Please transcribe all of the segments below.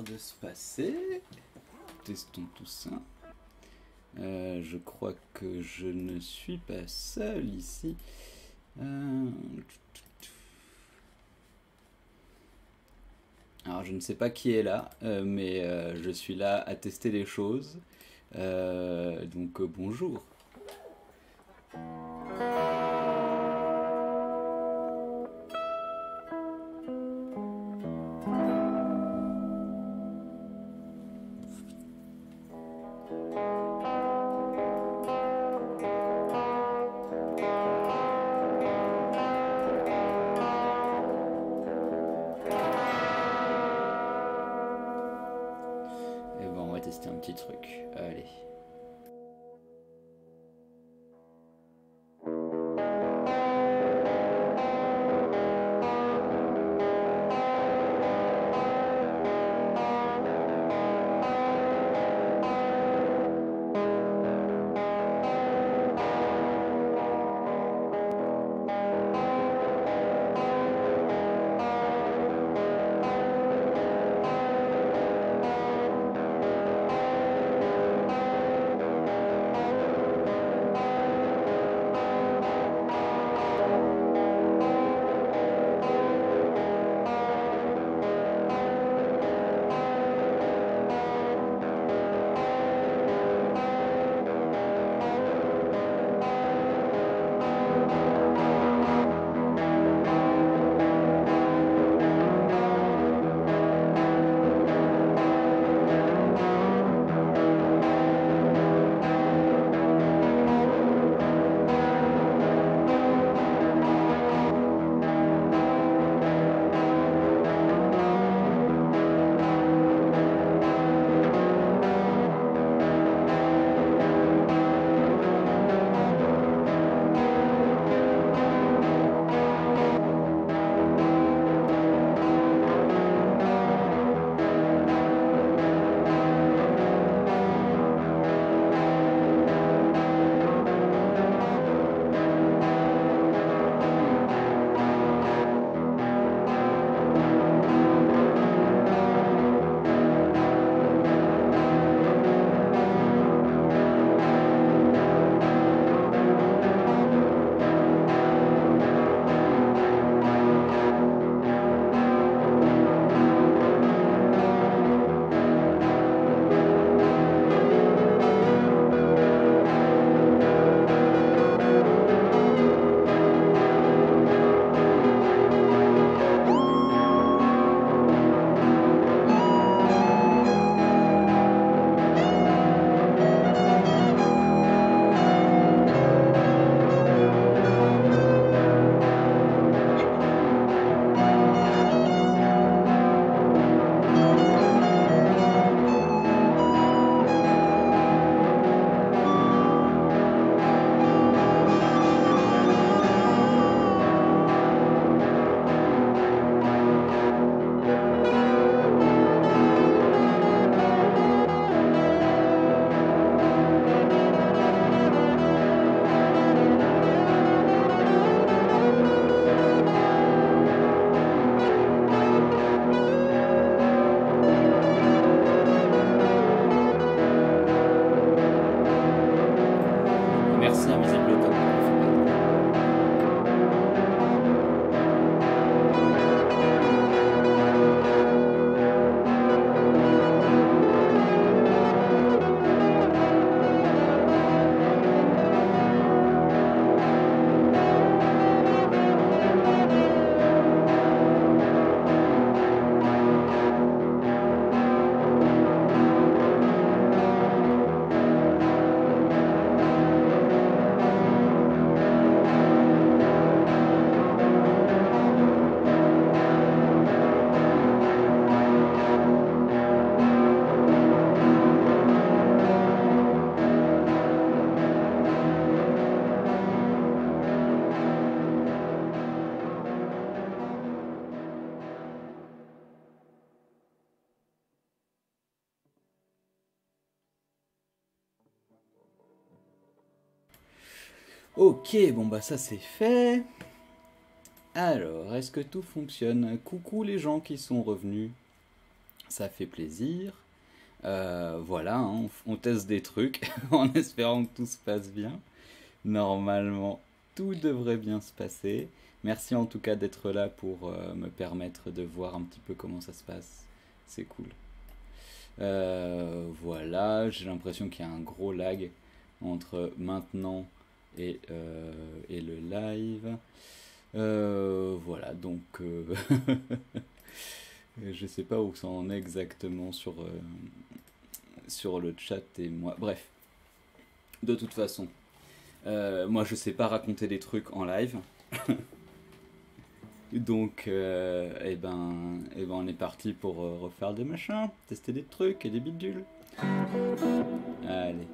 de se passer. Testons tout ça. Euh, je crois que je ne suis pas seul ici. Euh, Alors je ne sais pas qui est là, euh, mais je suis là à tester les choses. donc bonjour. Ok, bon bah ça c'est fait. Alors, est-ce que tout fonctionne? Coucou les gens qui sont revenus. Ça fait plaisir. Euh, voilà, hein, on, teste des trucs en espérant que tout se passe bien. Normalement, tout devrait bien se passer. Merci en tout cas d'être là pour euh, me permettre de voir un petit peu comment ça se passe. C'est cool. Euh, voilà, j'ai l'impression qu'il y a un gros lag entre maintenant et, euh, et le live. voilà, donc je sais pas où ça en est exactement sur, le chat et moi. Bref, de toute façon, moi je sais pas raconter des trucs en live. Donc, euh, eh, ben, eh ben, on est parti pour euh, refaire des machins, tester des trucs et des bidules. Allez.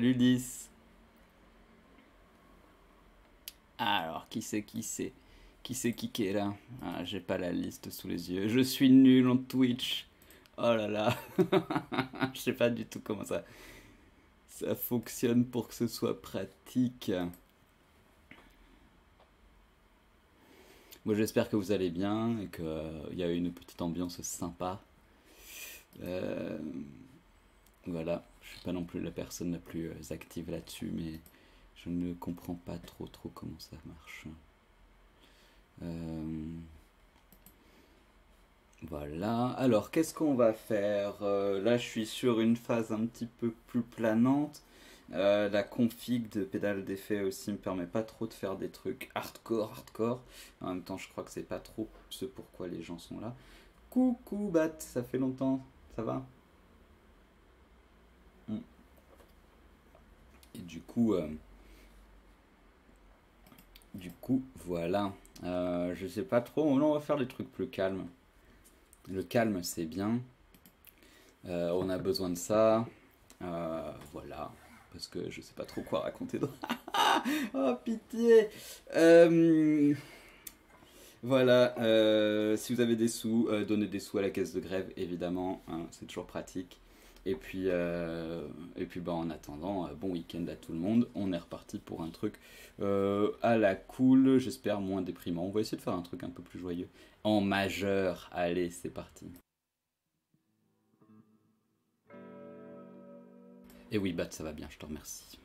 Salut. Alors, qui c'est qui c'est Qui c'est qui est là? Ah, J'ai pas la liste sous les yeux. Je suis nul en Twitch. Oh là là. Je sais pas du tout comment ça ça fonctionne pour que ce soit pratique. Moi j'espère que vous allez bien et qu'il euh, y a une petite ambiance sympa. Euh, voilà, je suis pas non plus la personne la plus euh, active là-dessus, mais je ne comprends pas trop trop comment ça marche. Voilà, alors qu'est-ce qu'on va faire? Là je suis sur une phase un petit peu plus planante. Euh, la config de pédale d'effet aussi me permet pas trop de faire des trucs hardcore, hardcore. En même temps, je crois que c'est pas trop ce pourquoi les gens sont là. Coucou Bat, ça fait longtemps, ça va hmm. Et du coup, euh, du coup, voilà. Euh, je sais pas trop. On va faire des trucs plus calmes. Le calme, c'est bien. on a besoin de ça. voilà parce que je sais pas trop quoi raconter. oh pitié euh, Voilà, euh, si vous avez des sous, euh, donnez des sous à la caisse de grève, évidemment, hein, c'est toujours pratique. Et puis, et puis bah, en attendant, bon week-end à tout le monde. On est reparti pour un truc à la cool, j'espère moins déprimant. On va essayer de faire un truc un peu plus joyeux. En majeur, allez, c'est parti. Et oui, Bat, ça va bien, je te remercie.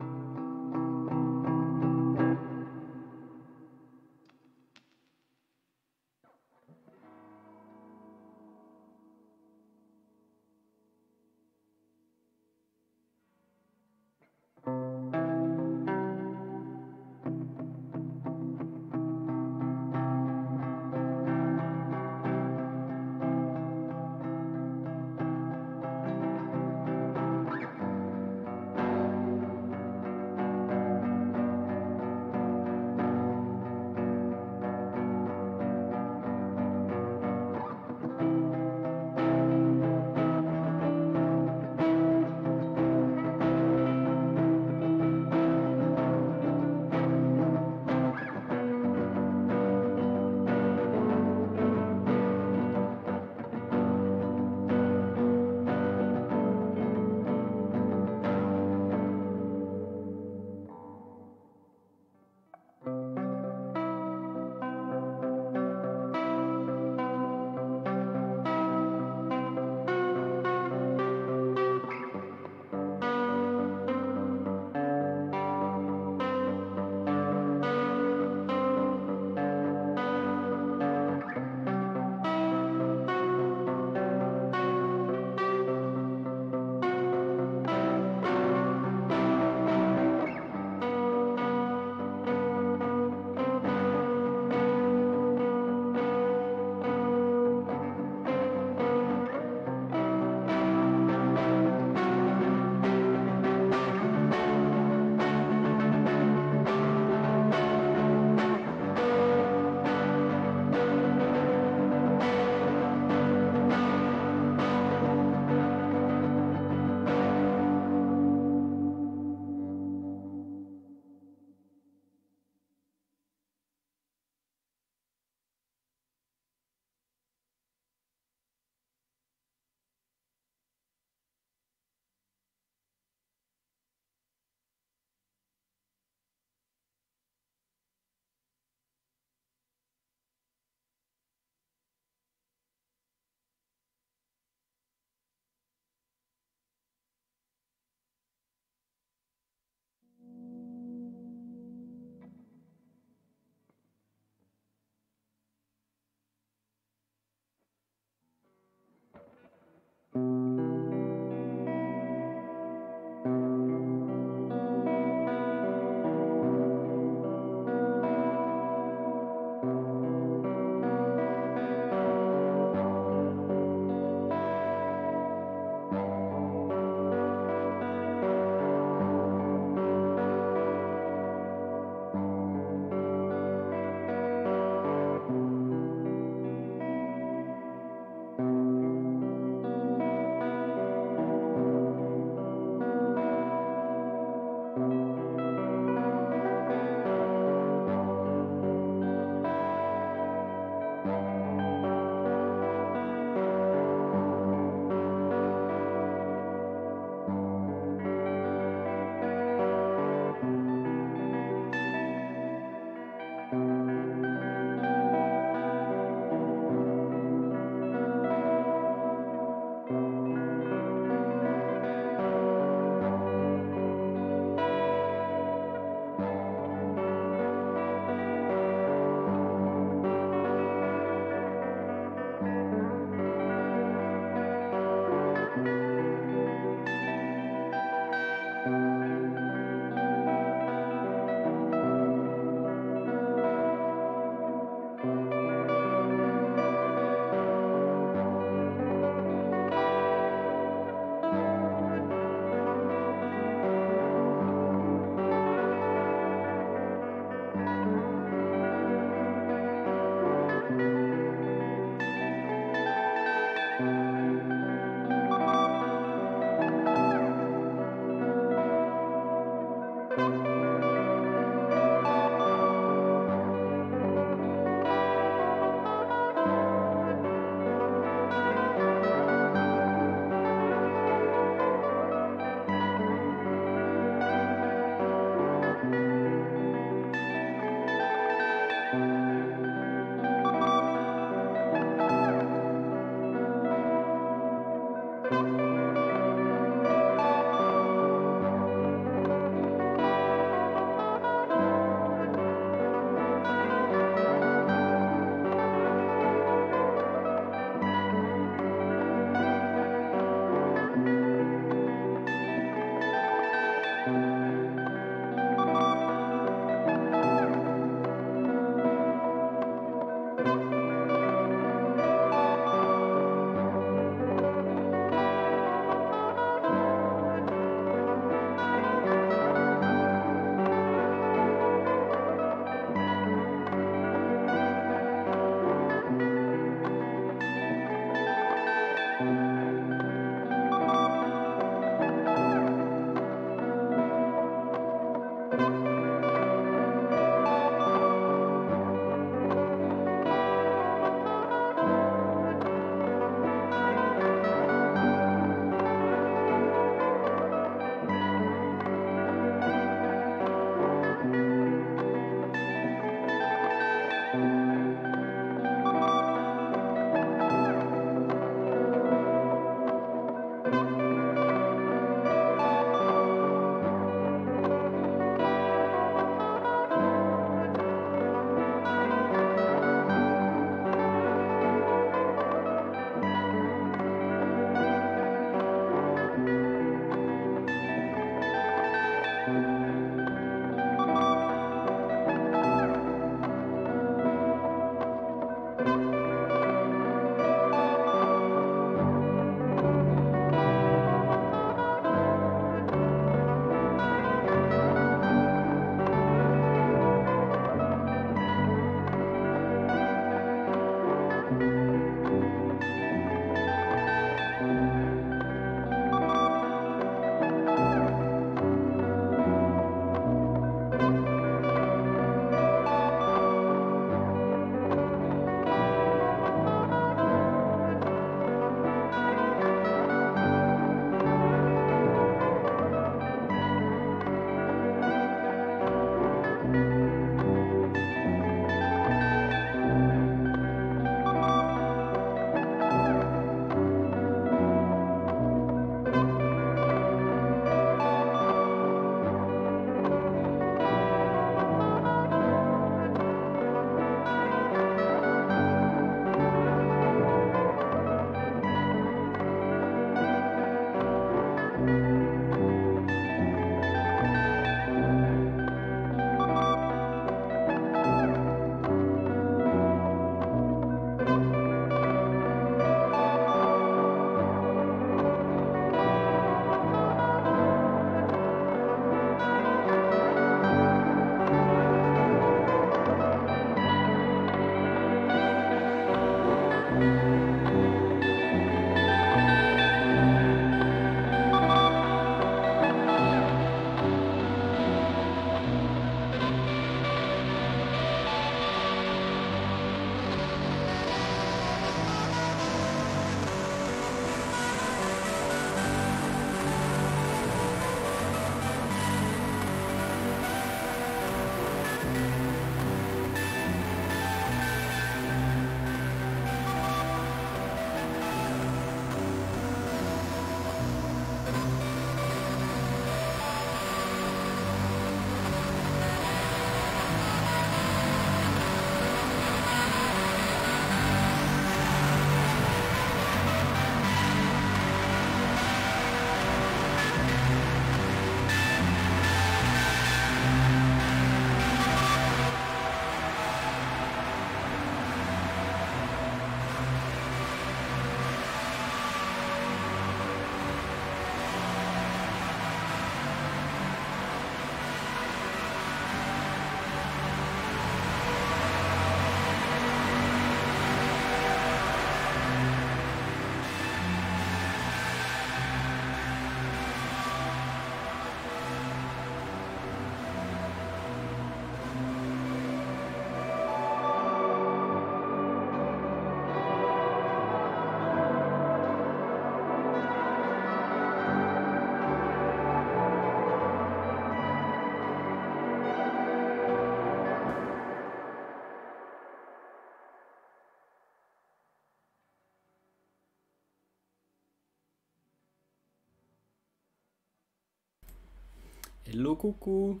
Hello coucou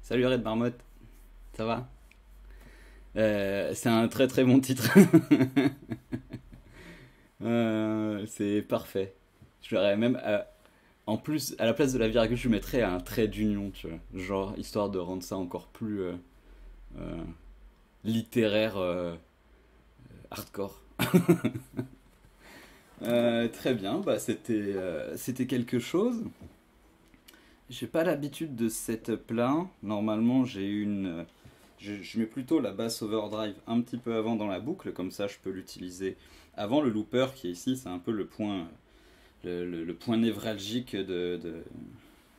Salut Red Marmotte, ça va? Euh, C'est un très très bon titre. Euh, c'est parfait. Je verrais même... Euh, en plus, à la place de la virgule, je mettrais un trait d'union, tu vois. Genre, histoire de rendre ça encore plus littéraire, hardcore. très bien, bah, c'était c'était quelque chose. J'ai pas l'habitude de cette plat. Normalement, j'ai une. Je, mets plutôt la basse overdrive un petit peu avant dans la boucle, comme ça je peux l'utiliser avant le looper qui est ici, c'est un peu le point, le, point névralgique de,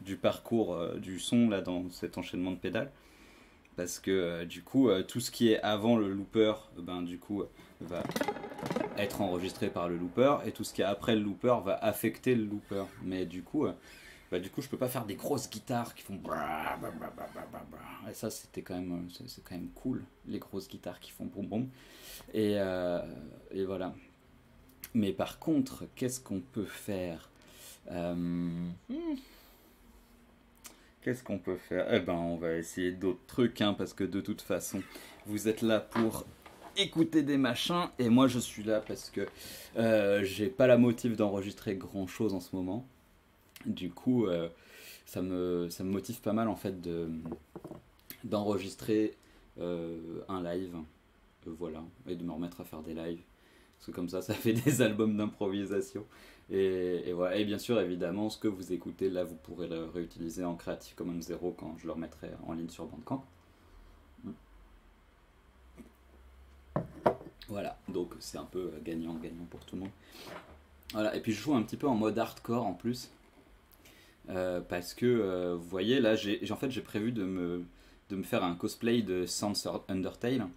du parcours du son là dans cet enchaînement de pédales. Parce que du coup, tout ce qui est avant le looper, ben, du coup, va être enregistré par le looper et tout ce qui est après le looper va affecter le looper. Mais du coup, bah, du coup, je peux pas faire des grosses guitares qui font. Et ça, c'était quand même, c'est quand même cool, les grosses guitares qui font boum boum. Et, euh, et voilà. Mais par contre, qu'est-ce qu'on peut faire euh, hmm. Qu'est-ce qu'on peut faire? Eh ben, on va essayer d'autres trucs, hein, parce que de toute façon, vous êtes là pour écouter des machins, et moi je suis là parce que euh, j'ai pas la motive d'enregistrer grand chose en ce moment. Du coup, euh, ça, me, ça me motive pas mal en fait de, d'enregistrer euh, un live, euh, voilà, et de me remettre à faire des lives. Parce que comme ça, ça fait des albums d'improvisation. Et, voilà. et bien sûr, évidemment, ce que vous écoutez là, vous pourrez le réutiliser en Creative Commons 0 quand je le remettrai en ligne sur Bandcamp. Voilà, donc c'est un peu gagnant-gagnant pour tout le monde. Voilà, et puis je joue un petit peu en mode hardcore en plus. Euh, parce que, euh, vous voyez, là, j'ai, en fait, j'ai prévu de me, de me faire un cosplay de Sans Undertale.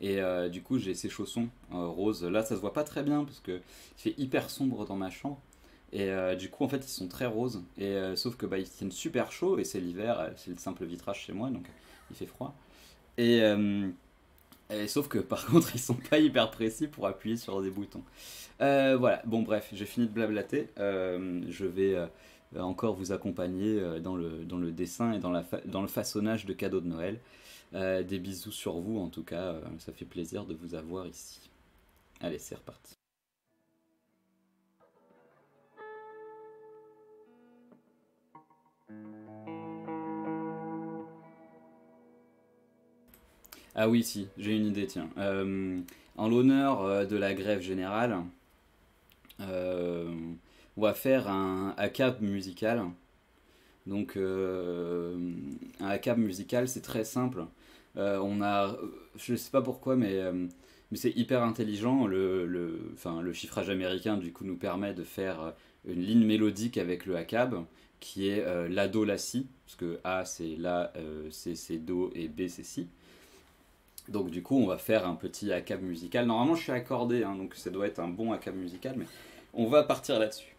Et euh, du coup, j'ai ces chaussons roses. Là, ça se voit pas très bien parce que il fait hyper sombre dans ma chambre. Et du coup, en fait, ils sont très roses. Et sauf que bah, ils tiennent super chaud et c'est l'hiver, c'est le simple vitrage chez moi, donc il fait froid. Et, et sauf que par contre, ils sont pas hyper précis pour appuyer sur des boutons. voilà. Bon, bref, j'ai fini de blablater. je vais encore vous accompagner euh, dans le, dans le dessin et dans, la dans le façonnage de cadeaux de Noël. Euh, des bisous sur vous, en tout cas, euh, ça fait plaisir de vous avoir ici. Allez, c'est reparti. Ah oui, si, j'ai une idée, tiens. en l'honneur de la grève générale, on va faire un ACAP musical. Donc euh, un ACAP musical, c'est très simple. Euh, on a, je sais pas pourquoi, mais, euh, mais c'est hyper intelligent. Le, le, enfin, le chiffrage américain du coup nous permet de faire une ligne mélodique avec le ACAB qui est la do la si parce que A c'est la, C c'est do et B c'est si. Donc du coup on va faire un petit ACAB musical. Normalement je suis accordé, hein, donc ça doit être un bon ACAB musical, mais on va partir là-dessus.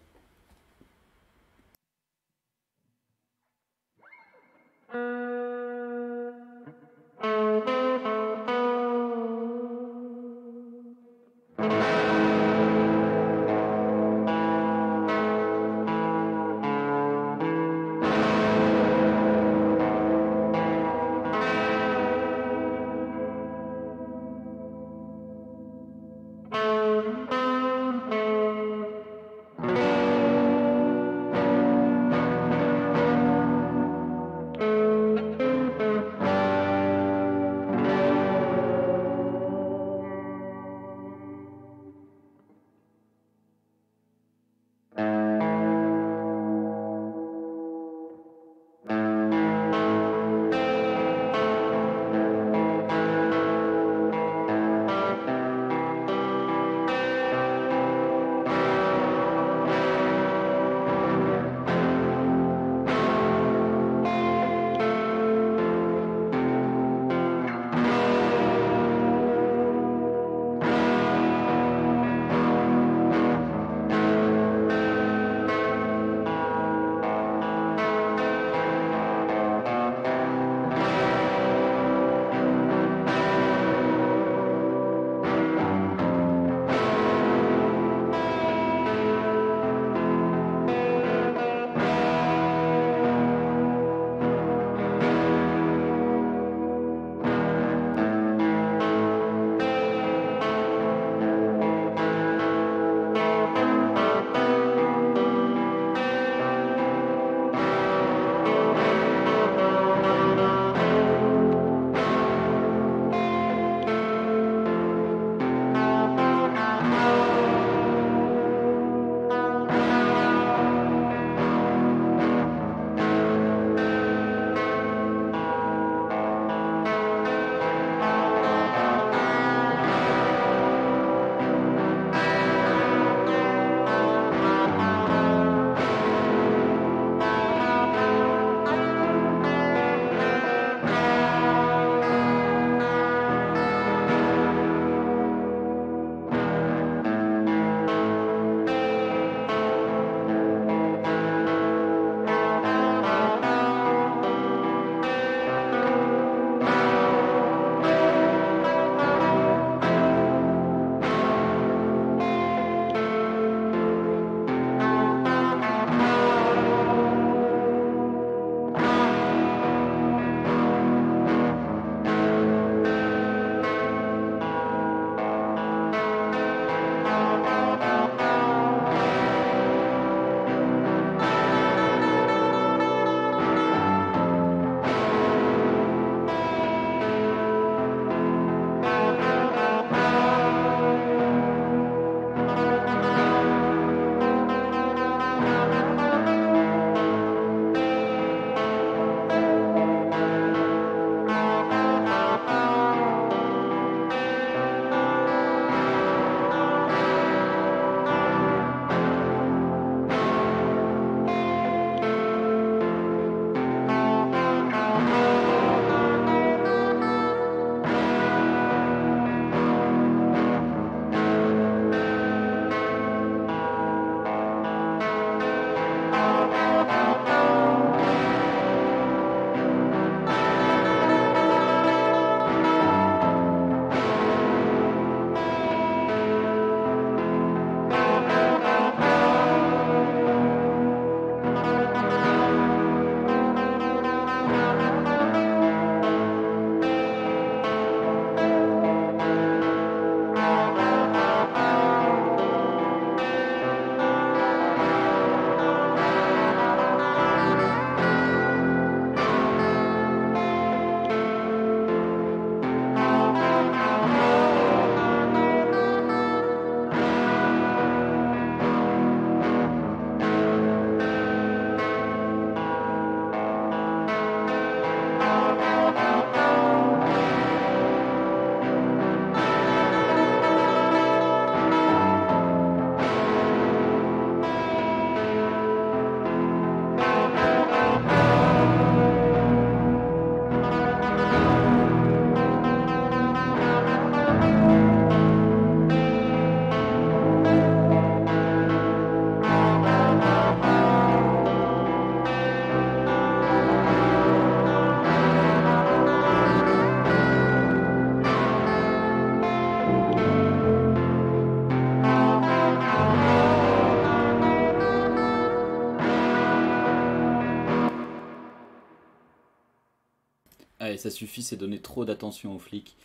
Ça suffit, c'est donner trop d'attention aux flics.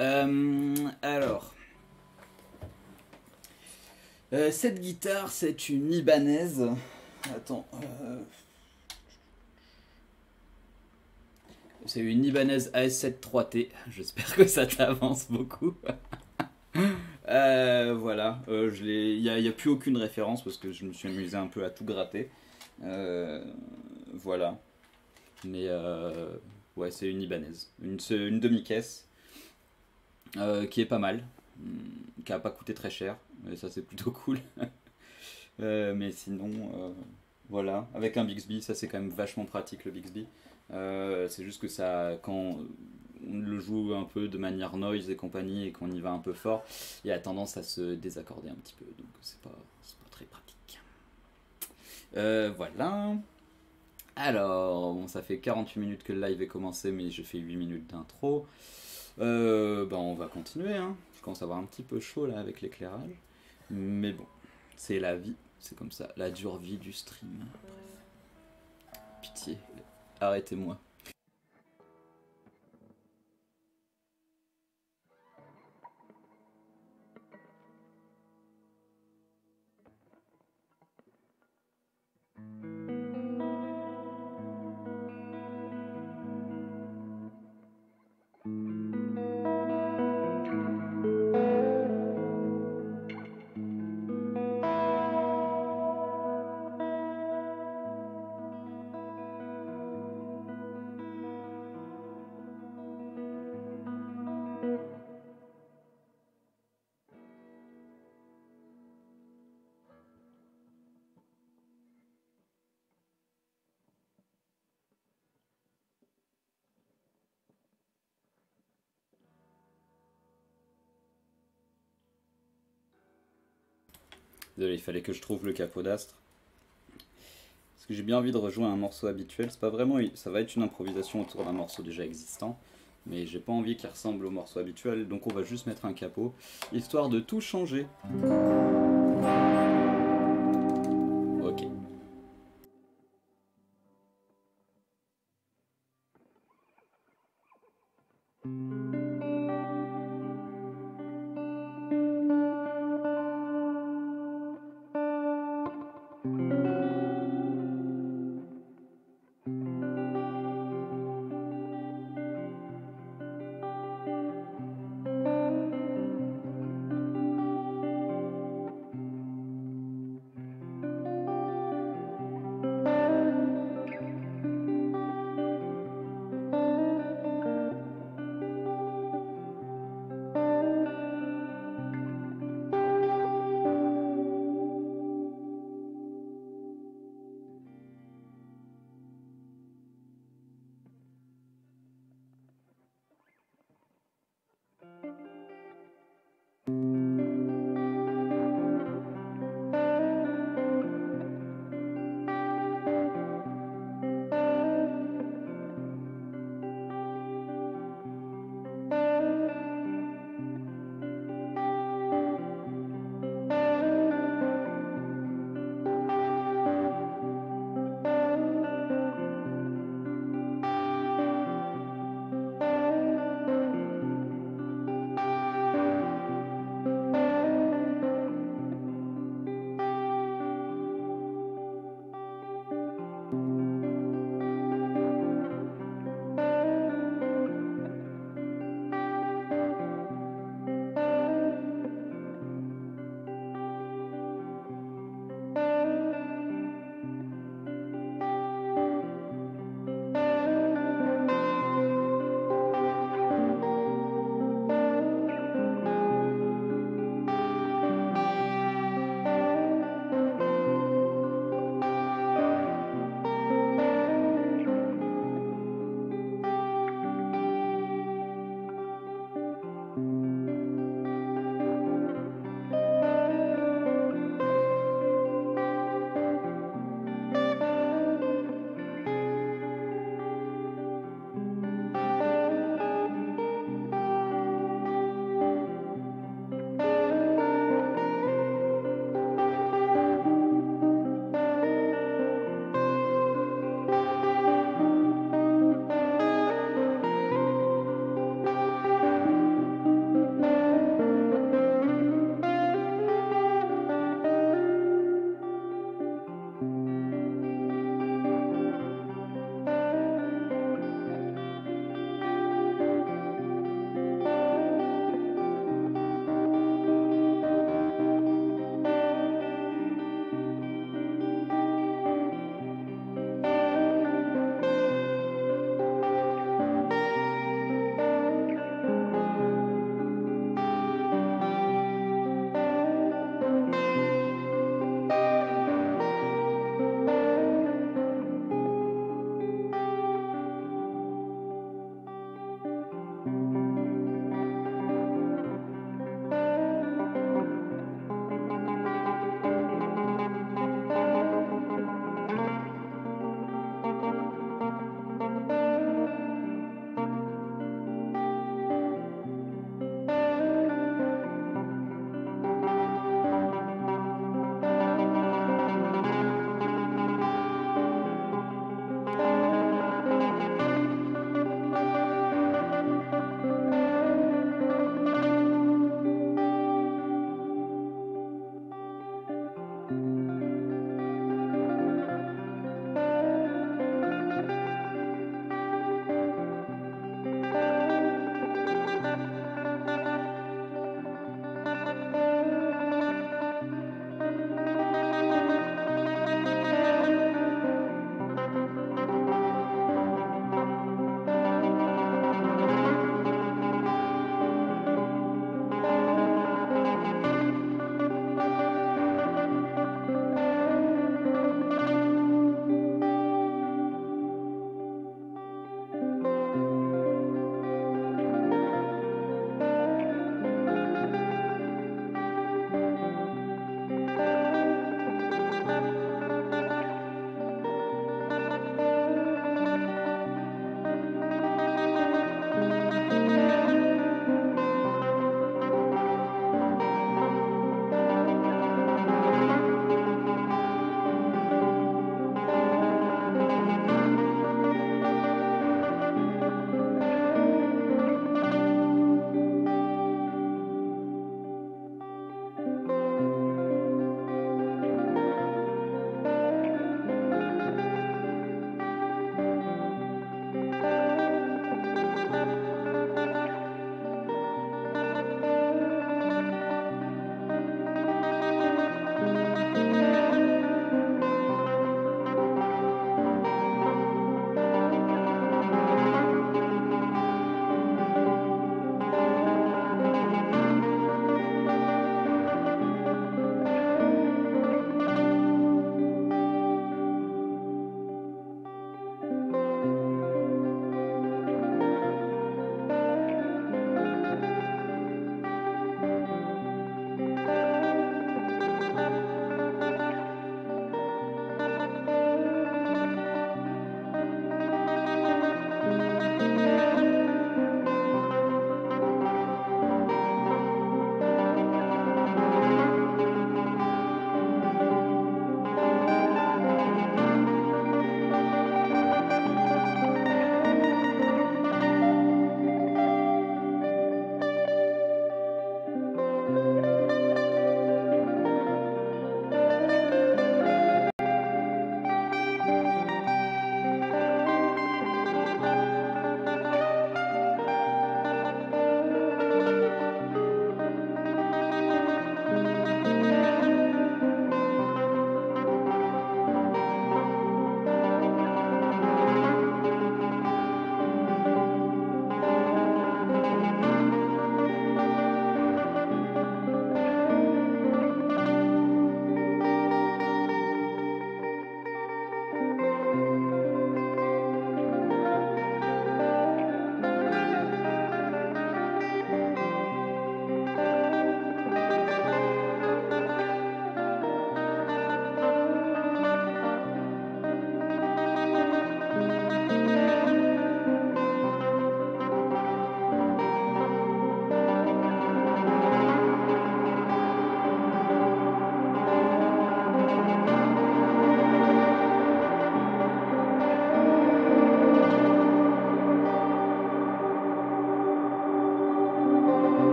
Euh, alors. Euh, cette guitare, c'est une Ibanez. Attends. euh, C'est une Ibanez AS7 3T. J'espère que ça t'avance beaucoup. Voilà. Il n'y a, plus aucune référence parce que je me suis amusé un peu à tout gratter. Voilà. Mais ouais, c'est une Ibanez. Une, une demi-caisse. euh, qui est pas mal. Hum, Qui a pas coûté très cher. Et ça, c'est plutôt cool. Euh, mais sinon, euh, voilà. Avec un Bixby, ça, c'est quand même vachement pratique le Bixby. C'est juste que ça, quand on le joue un peu de manière noise et compagnie et qu'on y va un peu fort, il a tendance à se désaccorder un petit peu. Donc, c'est pas, pas très pratique. Voilà. Alors, bon, ça fait 48 minutes que le live est commencé, mais j'ai fait 8 minutes d'intro. Euh, ben, on va continuer. Hein. Je commence à avoir un petit peu chaud là avec l'éclairage. Mais bon, c'est la vie. C'est comme ça. La dure vie du stream. Pitié. Arrêtez-moi. Désolé, il fallait que je trouve le capot d'astre. Parce que j'ai bien envie de rejoindre un morceau habituel. C'est pas vraiment, ça va être une improvisation autour d'un morceau déjà existant, mais j'ai pas envie qu'il ressemble au morceau habituel, donc on va juste mettre un capot, histoire de tout changer.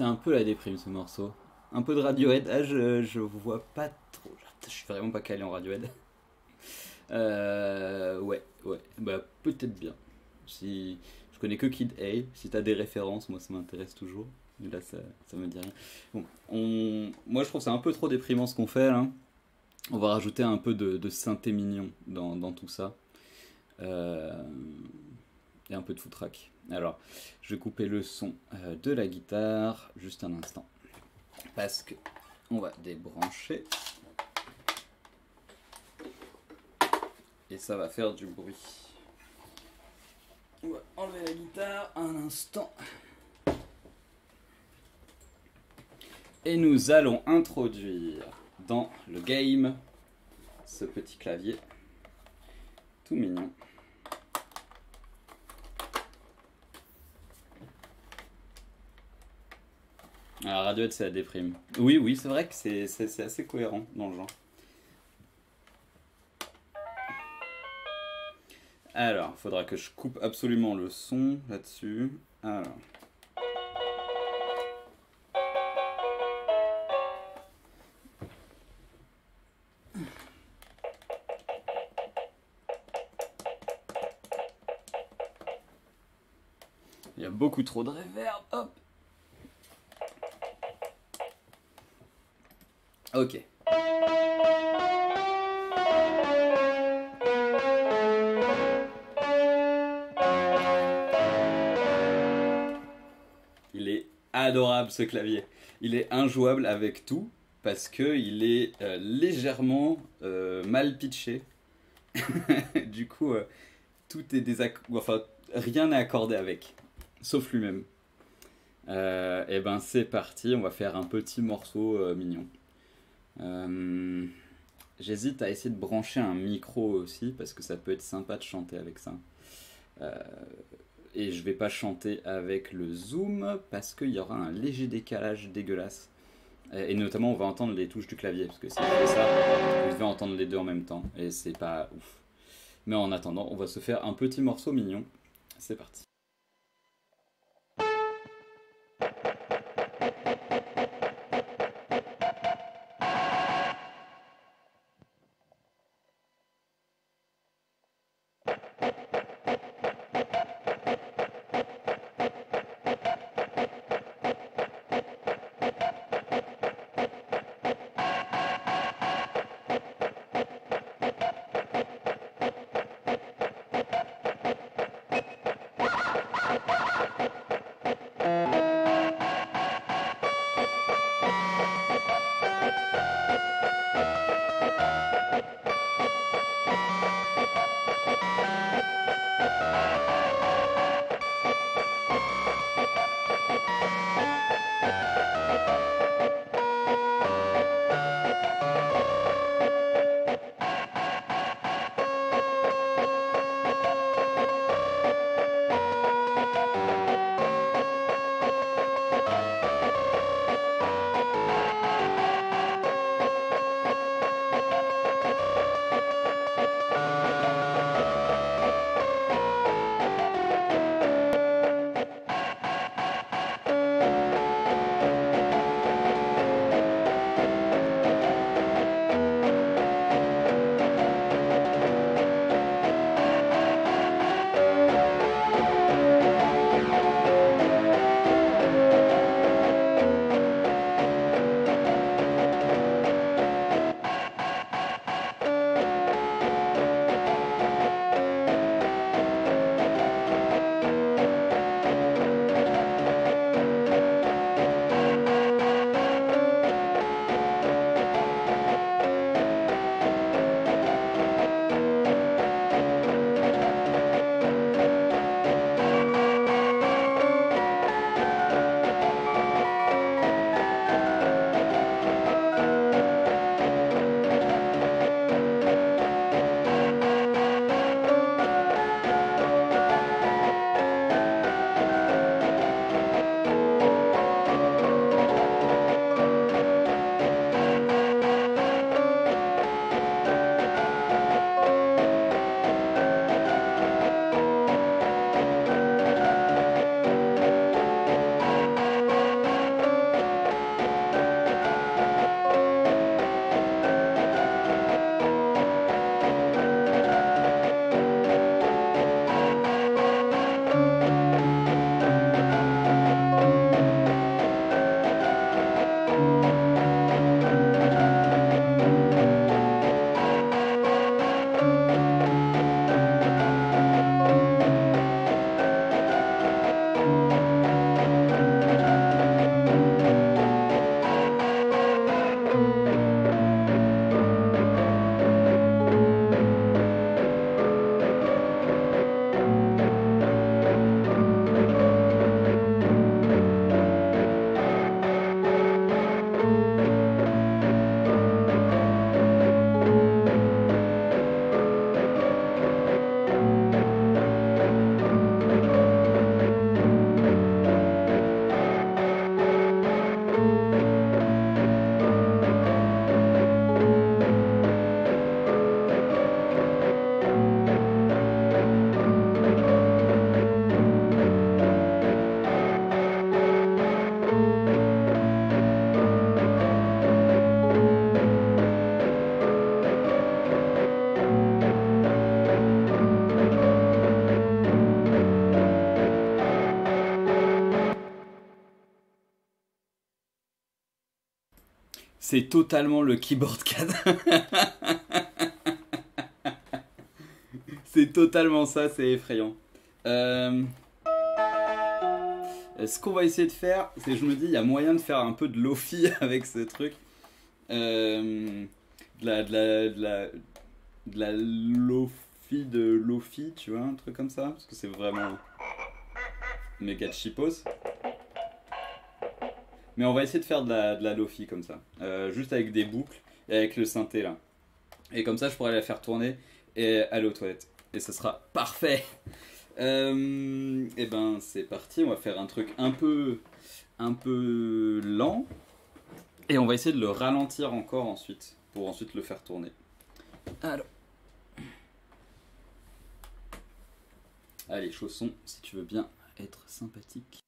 C'est un peu la déprime ce morceau. Un peu de Radiohead. Ah, je, je vois pas trop. Je suis vraiment pas calé en Radiohead. Euh, ouais, ouais. Bah, peut-être bien. Si je connais que Kid A, si t'as des références, moi ça m'intéresse toujours. Là, ça, ça me dit rien. Bon, on... moi je trouve c'est un peu trop déprimant ce qu'on fait là. On va rajouter un peu de, de synthé mignon dans, dans tout ça. Euh, et un peu de footrack. Alors, je vais couper le son euh, de la guitare juste un instant. Parce que on va débrancher. Et ça va faire du bruit. On va enlever la guitare un instant. Et nous allons introduire dans le game ce petit clavier tout mignon. Alors Radiohead c'est la déprime. Oui oui c'est vrai que c'est c'est assez cohérent dans le genre. Alors, faudra que je coupe absolument le son là-dessus. Alors. Il y a beaucoup trop de reverb. Hop. Ok. Il est adorable ce clavier. Il est injouable avec tout parce que il est euh, légèrement euh, mal pitché. du coup, euh, tout est désacc... enfin rien n'est accordé avec, sauf lui-même. et ben c'est parti, on va faire un petit morceau mignon. J'hésite à essayer de brancher un micro aussi parce que ça peut être sympa de chanter avec ça. Et je vais pas chanter avec le zoom parce qu'il y aura un léger décalage dégueulasse. Et notamment, on va entendre les touches du clavier parce que si je fais ça, vous devez entendre les deux en même temps et c'est pas ouf. Mais en attendant, on va se faire un petit morceau mignon. C'est parti. C'est totalement le keyboard cadre. c'est totalement ça, c'est effrayant. Euh, ce qu'on va essayer de faire, c'est je me dis, il y a moyen de faire un peu de lofi avec ce truc. Euh, de la, de la, de la, de lofi de lofi, tu vois, un truc comme ça, parce que c'est vraiment méga chipos. Mais on va essayer de faire de la, de comme ça, euh, juste avec des boucles et avec le synthé là. Et comme ça, je pourrais la faire tourner et aller aux toilettes. Et ça sera parfait. Euh, et ben c'est parti, on va faire un truc un peu, un peu lent. Et on va essayer de le ralentir encore ensuite, pour ensuite le faire tourner. Alors. Allez, chaussons, si tu veux bien être sympathique.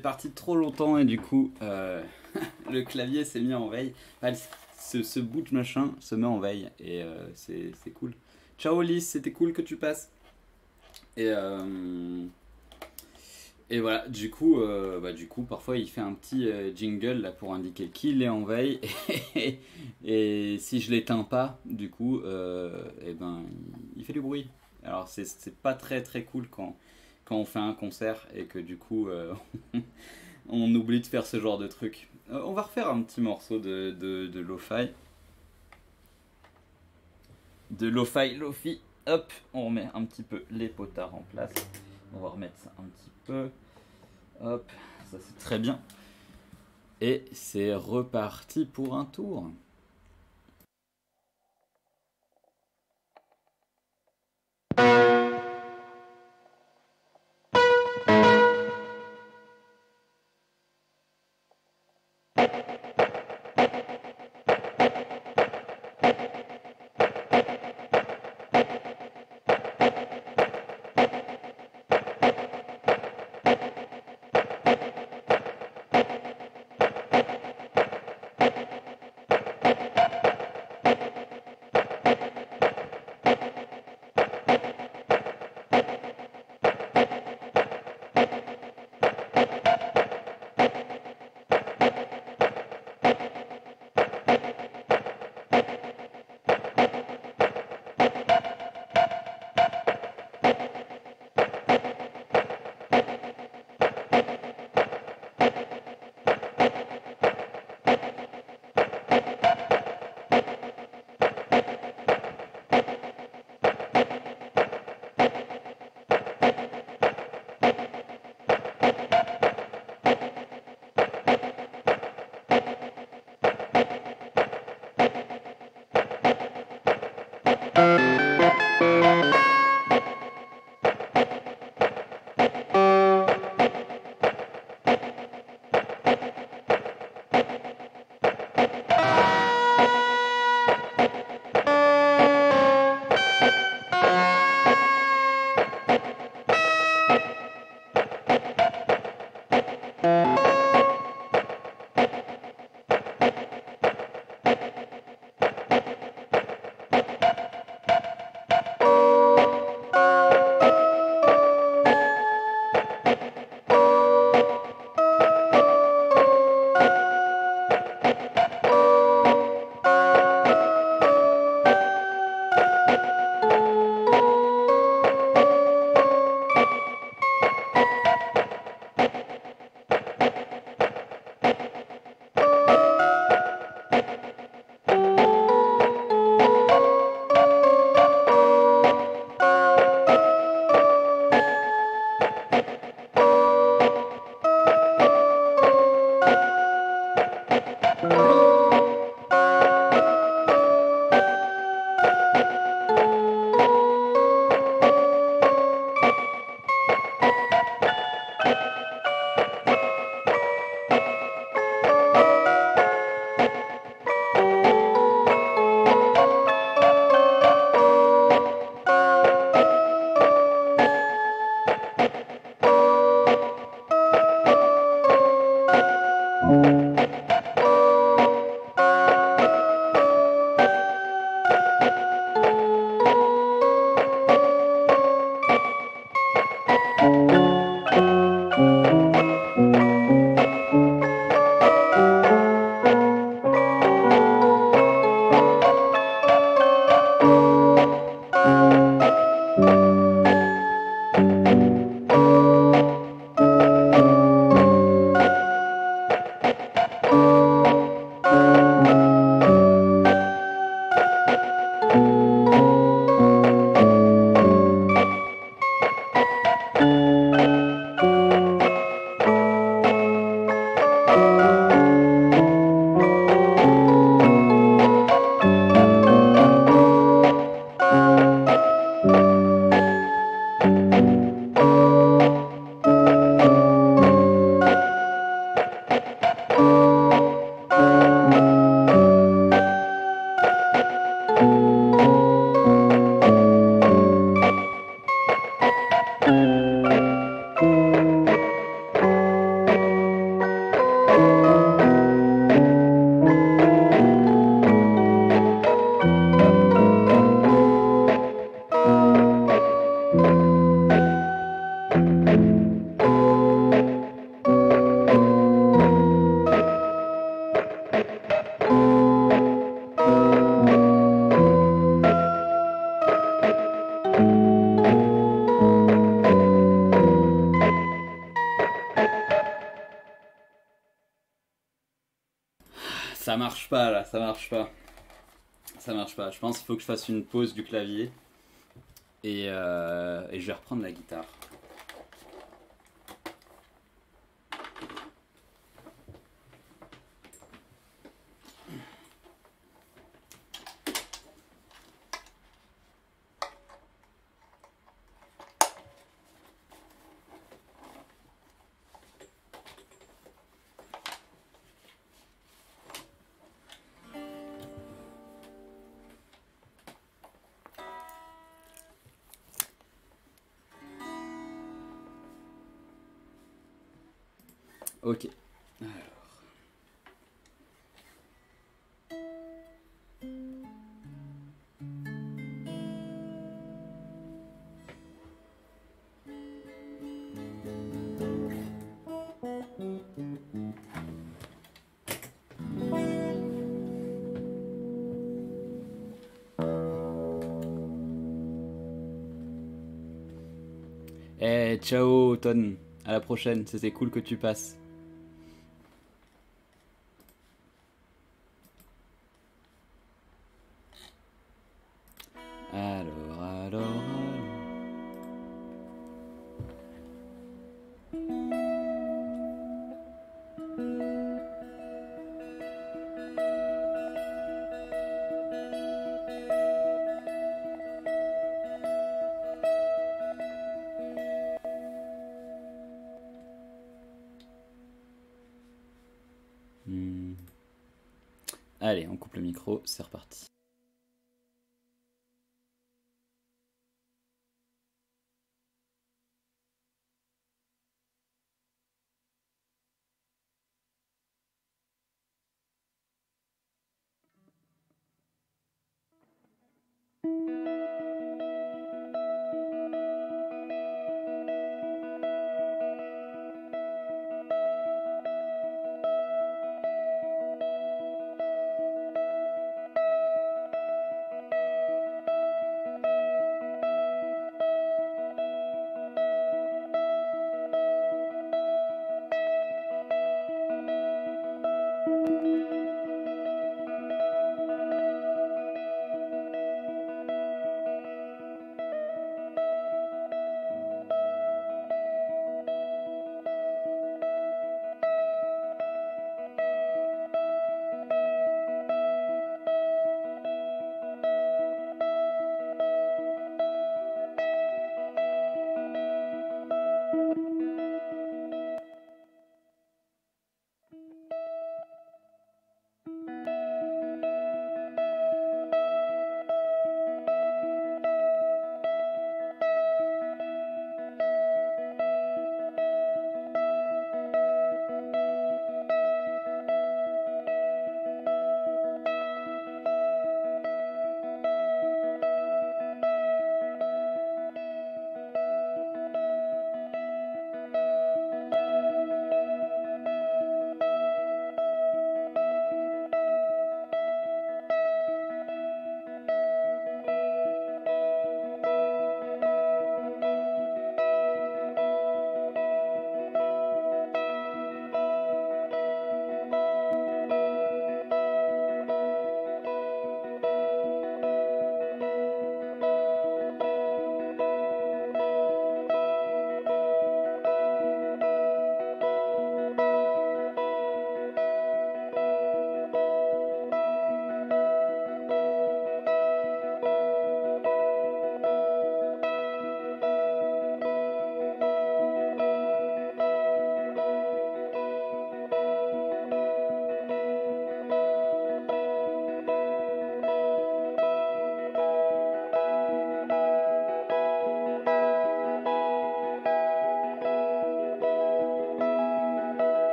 Parti trop longtemps et du coup, euh, le clavier s'est mis en veille. ce, ce, bout de machin se met en veille et euh, c'est cool. Ciao Lys, c'était cool que tu passes. Et, euh, et voilà, du coup, bah, du coup, parfois il fait un petit jingle là pour indiquer qu'il est en veille. Et, si je l'éteins pas, du coup, et eh ben, il fait du bruit. Alors c'est pas très très cool quand quand on fait un concert et que du coup euh, on oublie de faire ce genre de truc. Euh, on va refaire un petit morceau de, de, de lo-fi. De lo-fi, lo-fi. Hop, on remet un petit peu les potards en place. On va remettre ça un petit peu. Hop, ça c'est très bien. Et c'est reparti pour un tour. Je pense qu'il faut que je fasse une pause du clavier. Et, euh, et je vais reprendre la guitare. Ciao, Ton. À la prochaine. C'était cool que tu passes.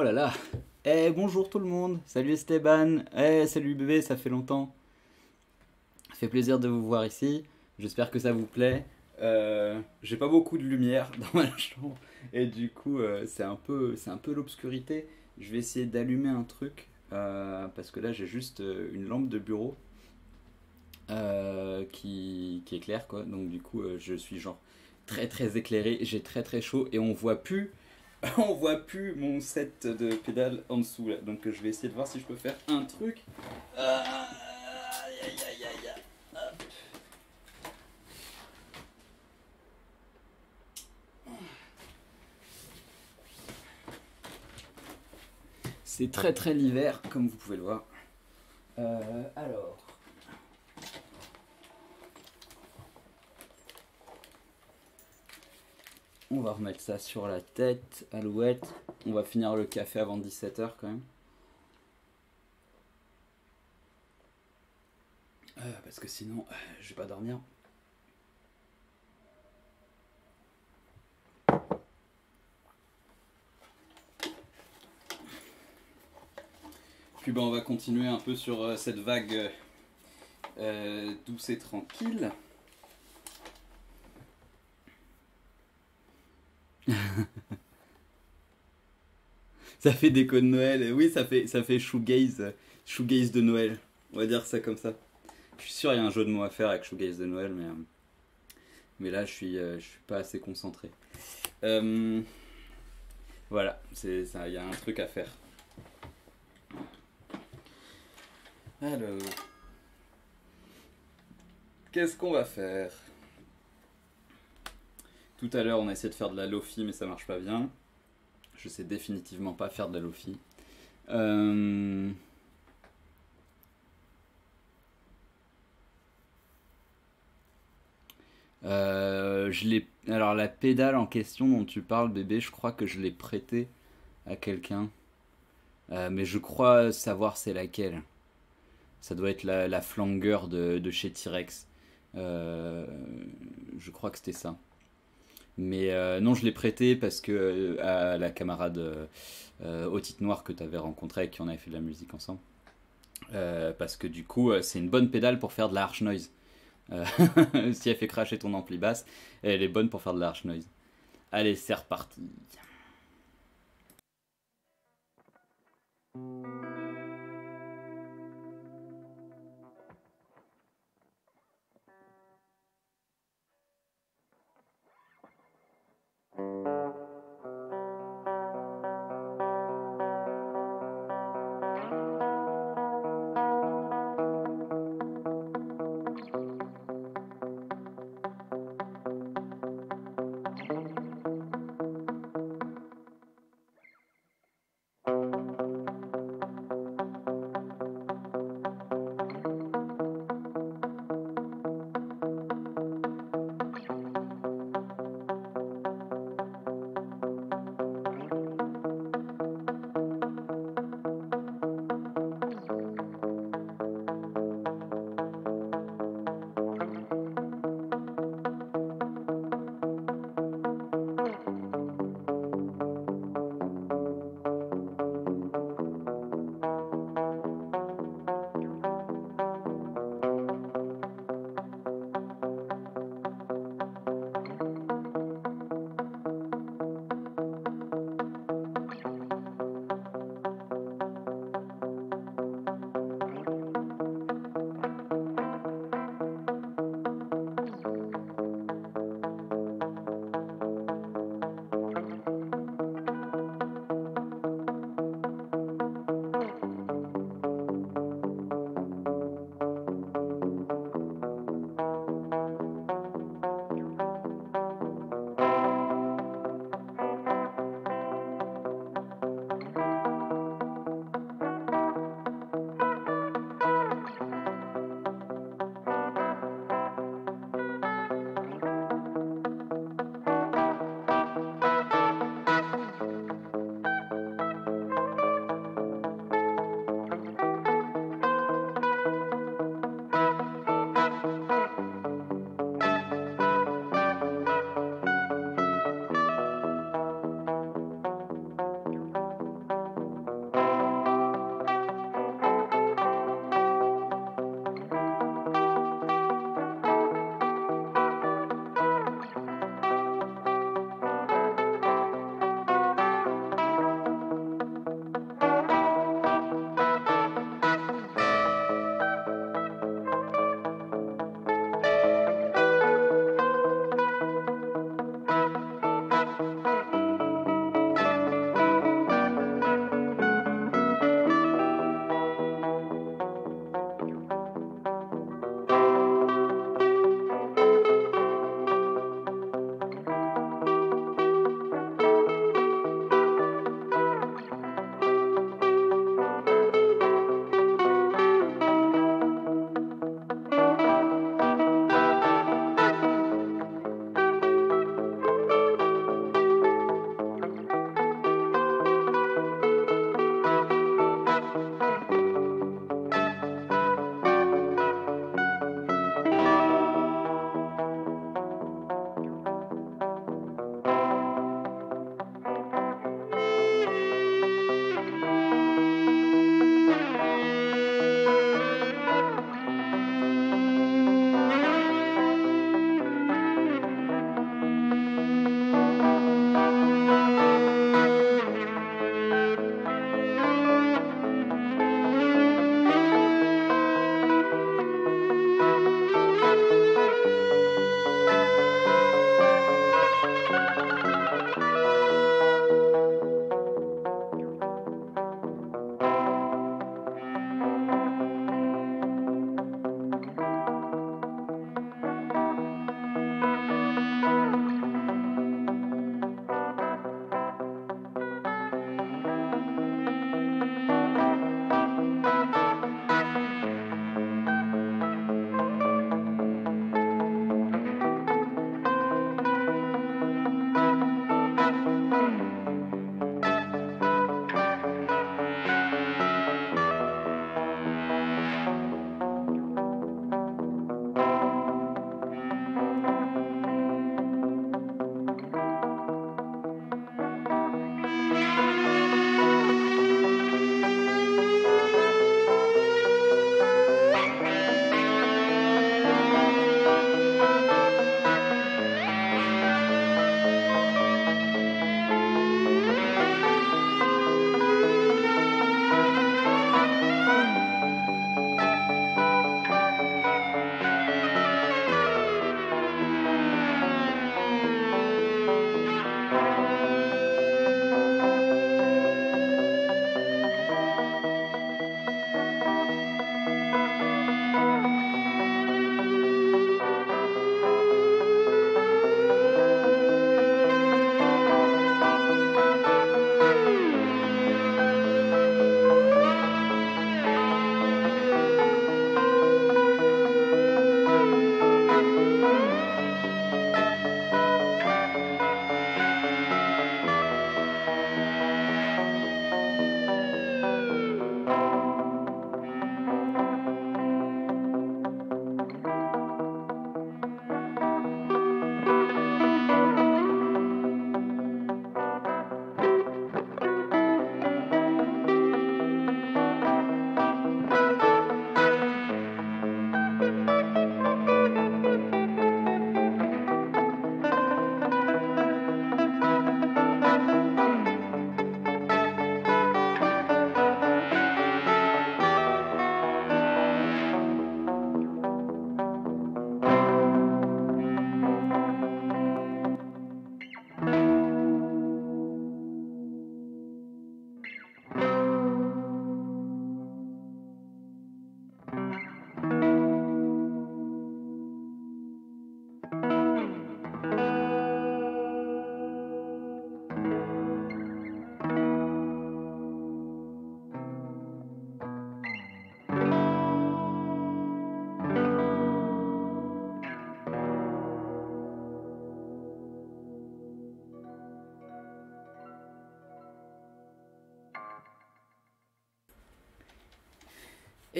Oh là là Eh bonjour tout le monde Salut Esteban Eh salut bébé, ça fait longtemps Ça fait plaisir de vous voir ici. J'espère que ça vous plaît. Euh, J'ai pas beaucoup de lumière dans ma chambre et du coup euh, c'est un peu, peu l'obscurité. Je vais essayer d'allumer un truc euh, parce que là j'ai juste une lampe de bureau qui, qui éclaire quoi. Donc du coup je suis genre très très éclairé, j'ai très très chaud et on voit plus on voit plus mon set de pédales en dessous là. Donc je vais essayer de voir si je peux faire un truc. C'est très très l'hiver comme vous pouvez le voir. Euh, alors. On va remettre ça sur la tête, alouette. On va finir le café avant 17h quand même. Euh, parce que sinon, euh, je vais pas dormir. Puis ben, on va continuer un peu sur euh, cette vague euh, douce et tranquille. Ça fait déco de Noël. Oui, ça fait, ça fait shoegaze, shoegaze de Noël. On va dire ça comme ça. Je suis sûr il y a un jeu de mots à faire avec shoegaze de Noël, mais, euh, mais là je suis, euh, je suis pas assez concentré. Euh, voilà, il y a un truc à faire. Alors, qu'est-ce qu'on va faire? Tout à l'heure, on a essayé de faire de la lofi, mais ça marche pas bien. Je sais définitivement pas faire de la lofi. Euh, euh, je l'ai. Alors la pédale en question dont tu parles, bébé, je crois que je l'ai prêtée à quelqu'un, Euh, mais je crois savoir c'est laquelle. Ça doit être la, la flangueur de, chez T-Rex. Je crois que c'était ça. Mais euh, non, je l'ai prêté parce que euh, à la camarade euh, euh, Otite Noire que tu avais rencontrée et qui on avait fait de la musique ensemble. Parce que du coup, c'est une bonne pédale pour faire de la harsh noise. Si elle fait cracher ton ampli basse, elle est bonne pour faire de la harsh noise. Allez, c'est reparti.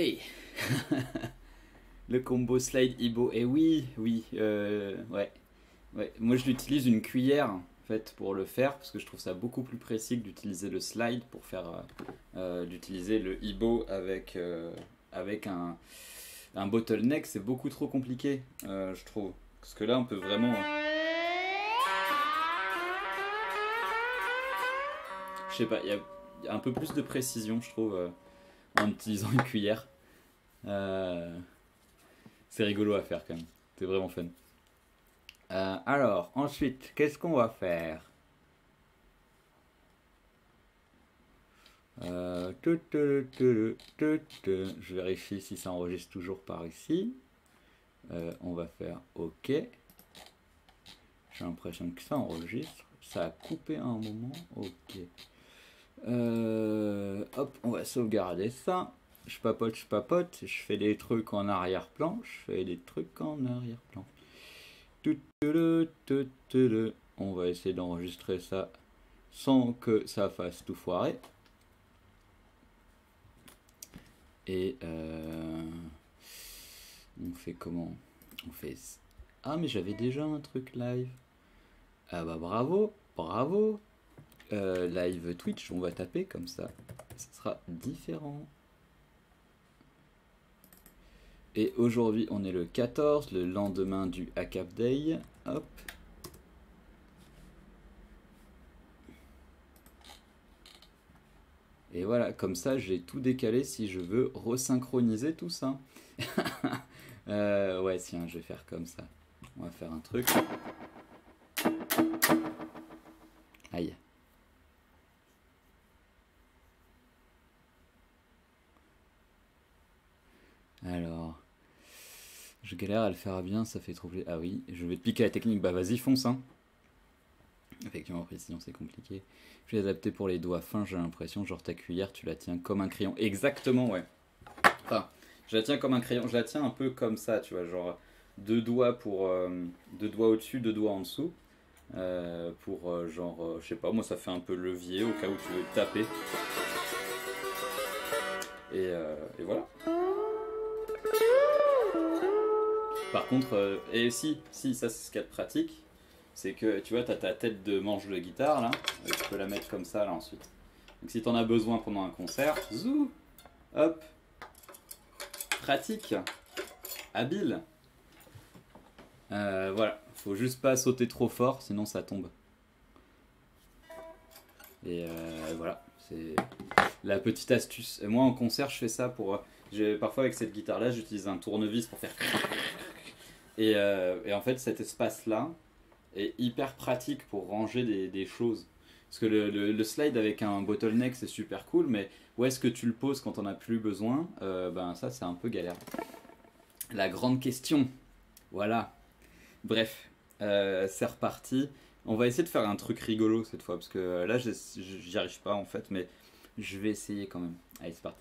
Le combo slide Ibo. Et oui, oui, euh, ouais. ouais. Moi je l'utilise une cuillère en fait pour le faire parce que je trouve ça beaucoup plus précis que d'utiliser le slide pour faire euh, euh, d'utiliser le Ibo avec, avec un, un bottleneck. C'est beaucoup trop compliqué, je trouve. Parce que là on peut vraiment. Je sais pas, il y, a un peu plus de précision, je trouve, en utilisant une cuillère. Euh, c'est rigolo à faire quand même. C'est vraiment fun. Euh, alors, ensuite, qu'est-ce qu'on va faire? Euh, Je vérifie si ça enregistre toujours par ici. on va faire OK. J'ai l'impression que ça enregistre. Ça a coupé un moment. OK. hop, on va sauvegarder ça je papote, je papote, je fais des trucs en arrière-plan, je fais des trucs en arrière-plan. On va essayer d'enregistrer ça sans que ça fasse tout foirer. Et euh, on fait comment? On fait... Ah mais j'avais déjà un truc live. Ah bah bravo, bravo. Euh, live Twitch, on va taper comme ça. Ce sera différent. Et aujourd'hui, on est le 14, le lendemain du ACAP Day. Hop. Et voilà, comme ça, j'ai tout décalé si je veux resynchroniser tout ça. euh, ouais, tiens, je vais faire comme ça. On va faire un truc. Aïe. Alors, je galère à le faire bien, ça fait plaisir. Ah oui, je vais te piquer la technique, bah vas-y, fonce, hein. Effectivement, précision, c'est compliqué. Je vais adapter pour les doigts fins, j'ai l'impression, genre ta cuillère, tu la tiens comme un crayon. Exactement, ouais. Enfin, je la tiens comme un crayon, je la tiens un peu comme ça, tu vois, genre deux doigts pour euh, deux doigts au-dessus, deux doigts en dessous. Euh, pour euh, genre, je sais pas, moi ça fait un peu levier au cas où tu veux taper. Et, et voilà. Par contre, euh, et si, si, ça c'est ce qu'il y a de pratique, c'est que tu vois, tu as ta tête de manche de guitare là, et tu peux la mettre comme ça là ensuite. Donc si tu en as besoin pendant un concert, zou, hop, pratique, habile. Euh, voilà, faut juste pas sauter trop fort, sinon ça tombe. Et euh, voilà, c'est la petite astuce. Et moi en concert, je fais ça pour. Parfois avec cette guitare là, j'utilise un tournevis pour faire euh, et, en fait, cet espace-là est hyper pratique pour ranger des, choses. Parce que le, slide avec un bottleneck, c'est super cool, mais où est-ce que tu le poses quand on n'a plus besoin euh, Ben ça, c'est un peu galère. La grande question. Voilà. Bref, euh, c'est reparti. On va essayer de faire un truc rigolo cette fois, parce que là, j'y arrive pas en fait, mais je vais essayer quand même. Allez, c'est parti.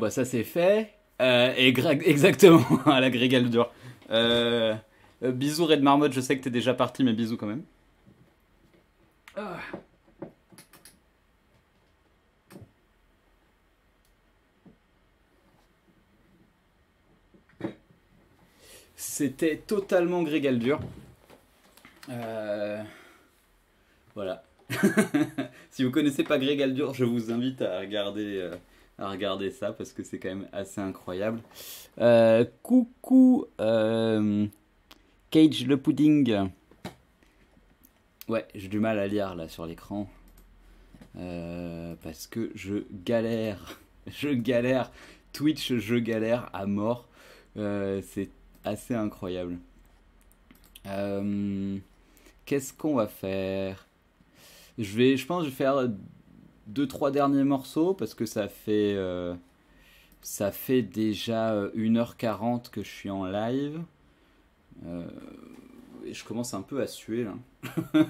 Bah ça c'est fait. Euh, exactement, à la grégale dure. Euh, euh, bisous Red Marmotte, je sais que t'es déjà parti, mais bisous quand même. C'était totalement grégale dur. Euh, Voilà. si vous connaissez pas Greg Aldur, je vous invite à regarder, euh, regarder ça parce que c'est quand même assez incroyable. Euh, coucou euh, Cage le pudding. Ouais, j'ai du mal à lire là sur l'écran Euh, parce que je galère, je galère. Twitch, je galère à mort. C'est assez incroyable. Qu'est-ce qu'on va faire? Je vais, je pense, je vais faire deux trois derniers morceaux parce que ça fait, euh, ça fait déjà euh, 1h40 que je suis en live. Euh, et je commence un peu à suer là.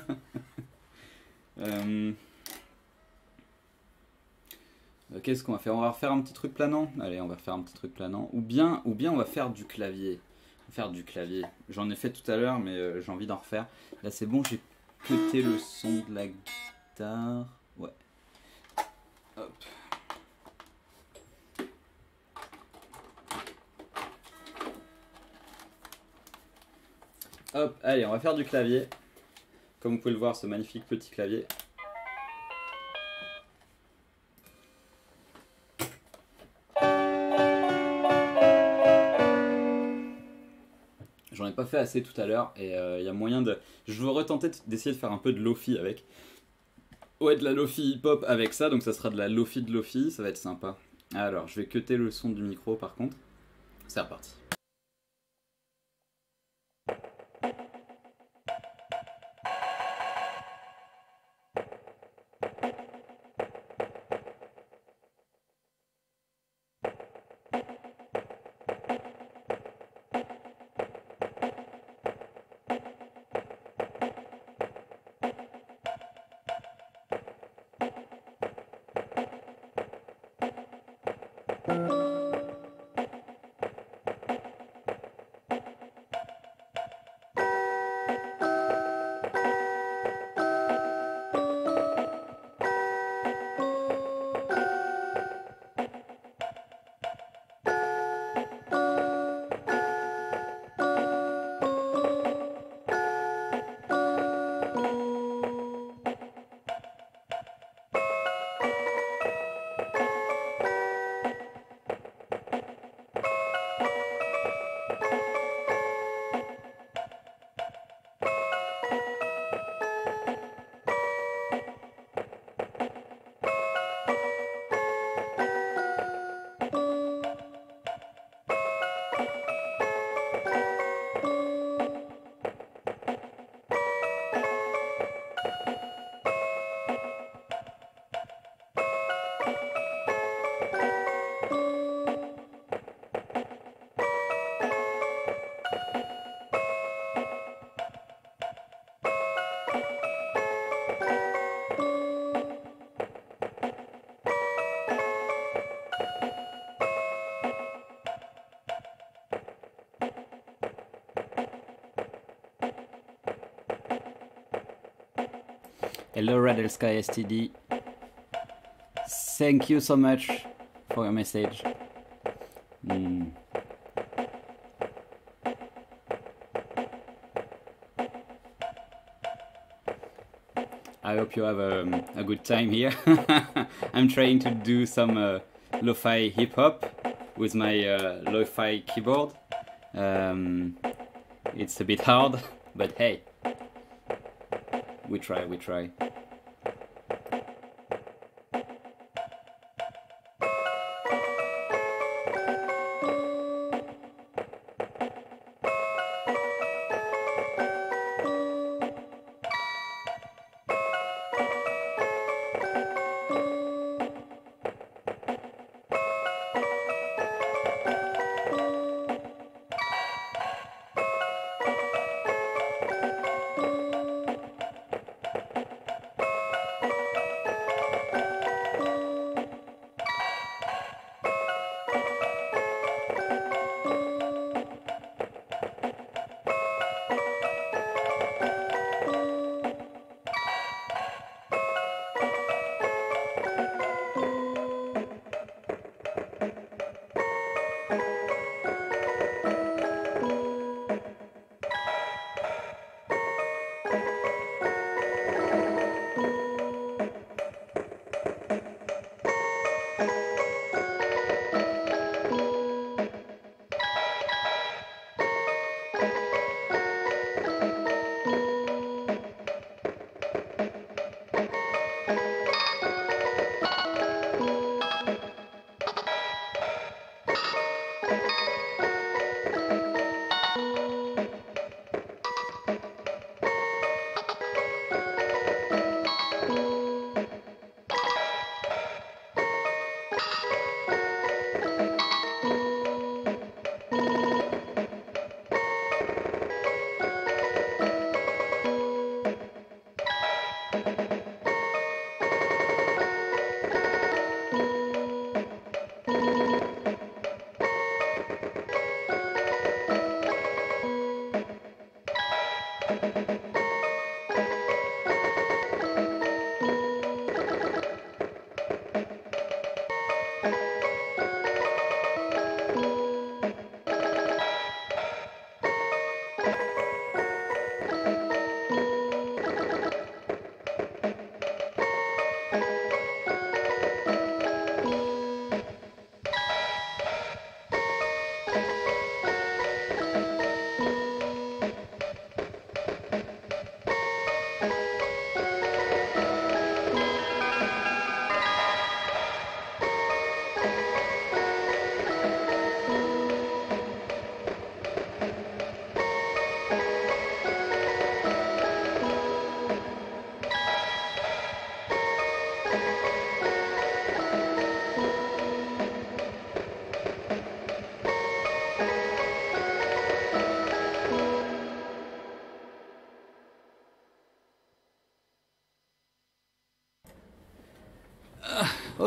Euh, euh, Qu'est-ce qu'on va faire? On va refaire un petit truc planant? Allez, on va faire un petit truc planant. Ou bien, ou bien on va faire du clavier. On va faire du clavier. J'en ai fait tout à l'heure, mais euh, j'ai envie d'en refaire. Là, c'est bon, j'ai cuté le son de la guitare. Hop. Hop, allez, on va faire du clavier. Comme vous pouvez le voir, ce magnifique petit clavier. J'en ai pas fait assez tout à l'heure et il y a moyen de. Je veux retenter d'essayer de faire un peu de lofi avec. Ouais, de la lofi hip-hop avec ça, donc ça sera de la lofi de lofi, ça va être sympa. Alors, je vais cuter le son du micro par contre. C'est reparti. Hello, Red Sky STD. Thank you so much for your message. Hmm. I hope you have a, a good time here. I'm trying to do some uh, lo-fi hip hop with my uh, lo-fi keyboard. Um, it's a bit hard, but hey, we try, we try.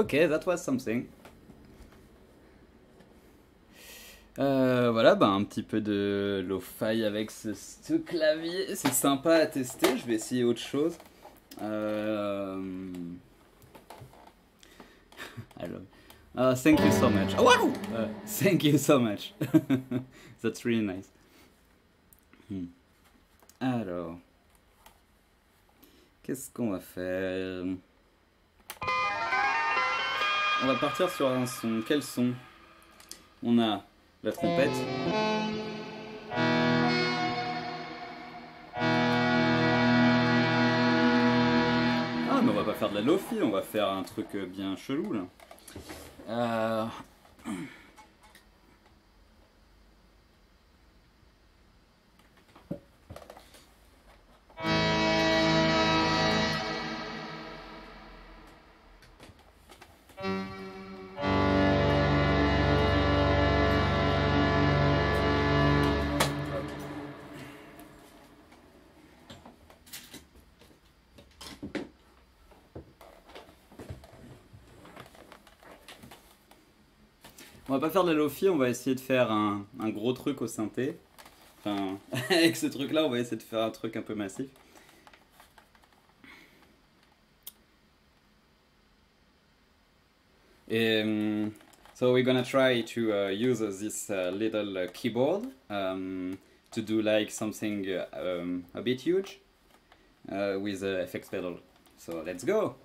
Ok, that was something. Euh, voilà, bah, un petit peu de lo-fi avec ce, clavier. C'est sympa à tester. Je vais essayer autre chose. Euh... Alors, uh, thank you so much. Oh, wow! Uh, thank you so much. That's really nice. Hmm. Alors, qu'est-ce qu'on va faire? On va partir sur un son. Quel son? On a la trompette. Ah, mais on va pas faire de la lofi, on va faire un truc bien chelou là. Euh... pas faire de la lofi, on va essayer de faire un, gros truc au synthé. Enfin, avec ce truc-là, on va essayer de faire un truc un peu massif. Um, so we're gonna try to uh, use this uh, little uh, keyboard um, to do like something uh, um, a bit huge uh, with the effects pedal. So let's go!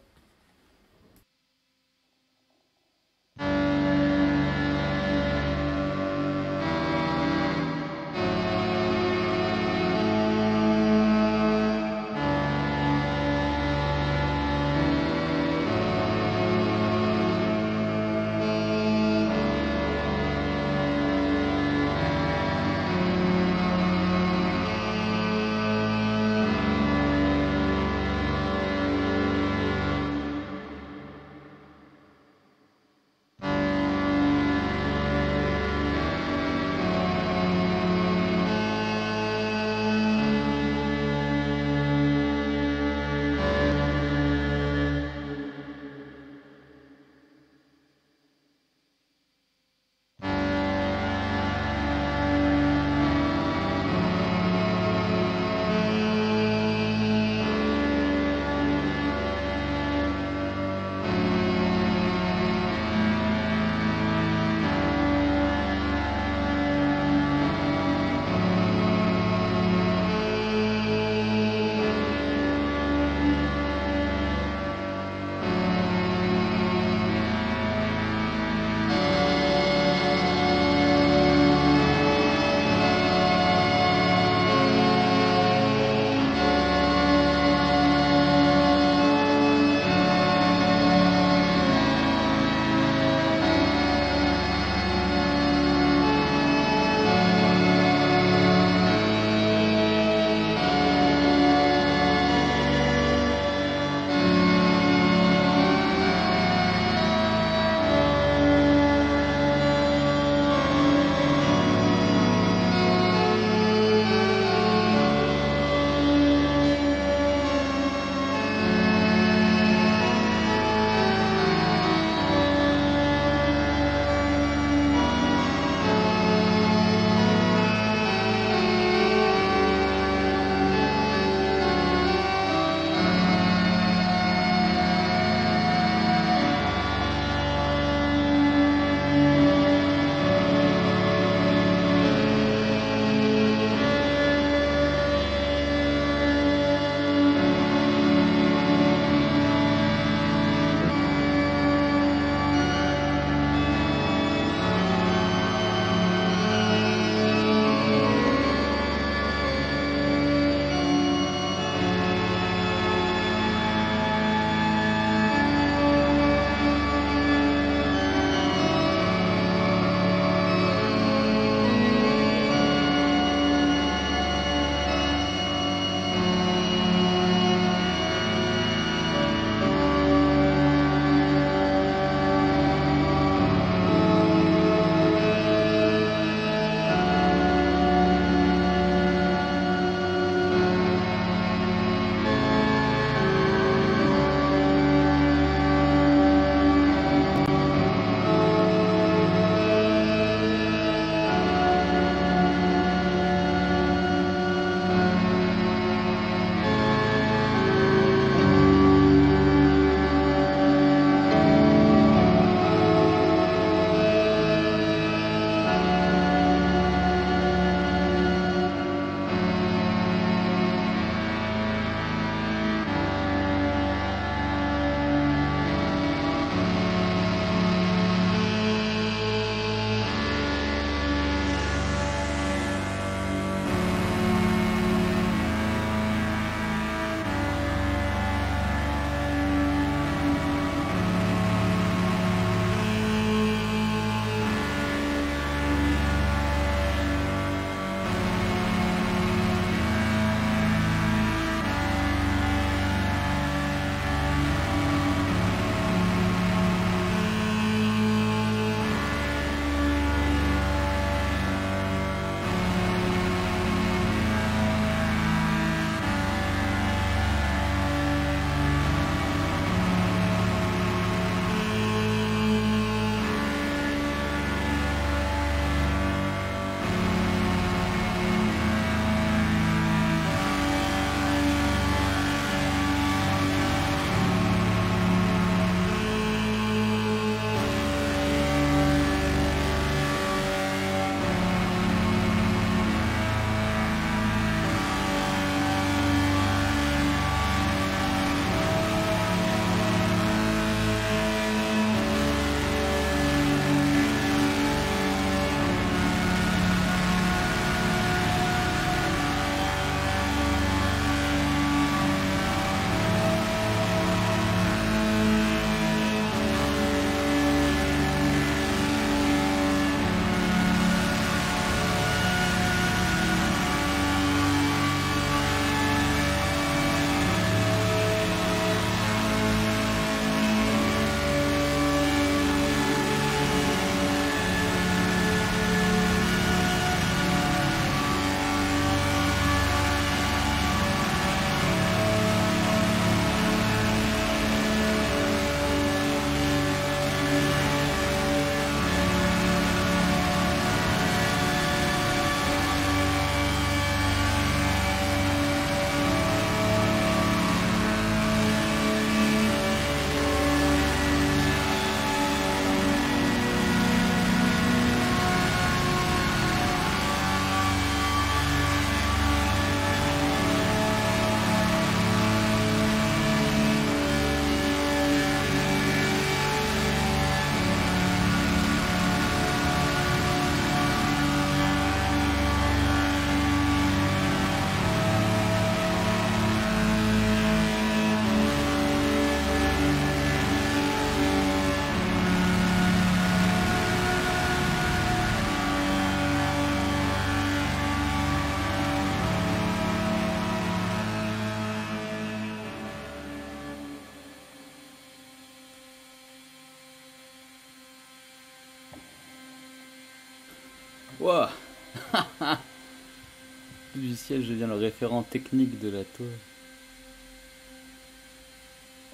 Je deviens le référent technique de la tour.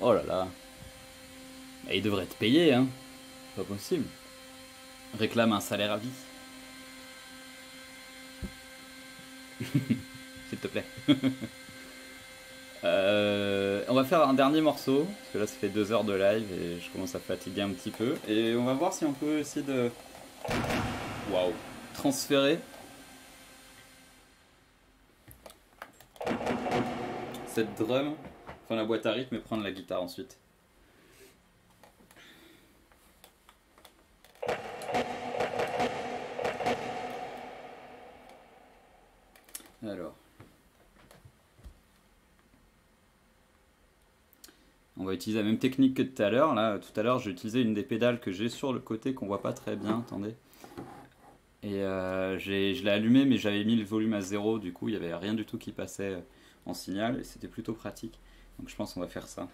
Oh là là. il devrait te payer, hein. Pas possible. Réclame un salaire à vie. S'il te plaît. Euh, on va faire un dernier morceau, parce que là ça fait deux heures de live et je commence à fatiguer un petit peu. Et on va voir si on peut essayer de... Waouh Transférer cette drum, enfin la boîte à rythme et prendre la guitare ensuite. Alors. On va utiliser la même technique que tout à l'heure. Là, tout à l'heure, j'ai utilisé une des pédales que j'ai sur le côté qu'on voit pas très bien. Attendez. Et euh, je l'ai allumé, mais j'avais mis le volume à zéro. Du coup, il n'y avait rien du tout qui passait en signal. Et c'était plutôt pratique. Donc je pense qu'on va faire ça.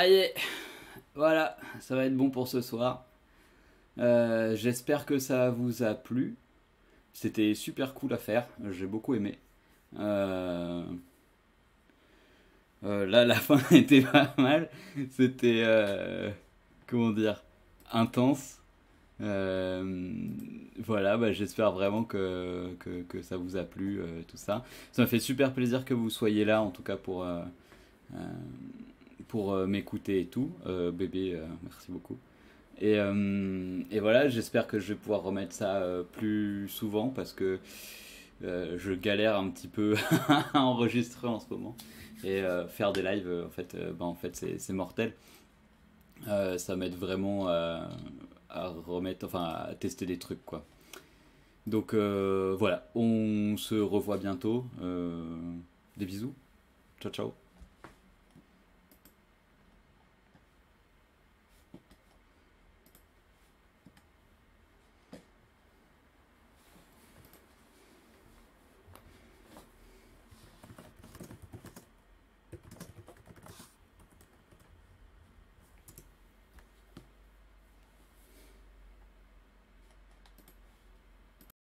Allez, voilà, ça va être bon pour ce soir. Euh, j'espère que ça vous a plu. C'était super cool à faire, j'ai beaucoup aimé. Euh, euh, là, la fin était pas mal. C'était, comment dire, intense. voilà, bah, j'espère vraiment que, que, ça vous a plu, tout ça. Ça m'a fait super plaisir que vous soyez là, en tout cas pour, pour m'écouter et tout. bébé, merci beaucoup. Et, euh, et voilà, j'espère que je vais pouvoir remettre ça euh, plus souvent parce que euh, je galère un petit peu à enregistrer en ce moment. Et faire des lives, en fait, bah, en fait c'est mortel. ça m'aide vraiment à, à, remettre, enfin, à tester des trucs, quoi. Donc voilà, on se revoit bientôt. des bisous. Ciao, ciao.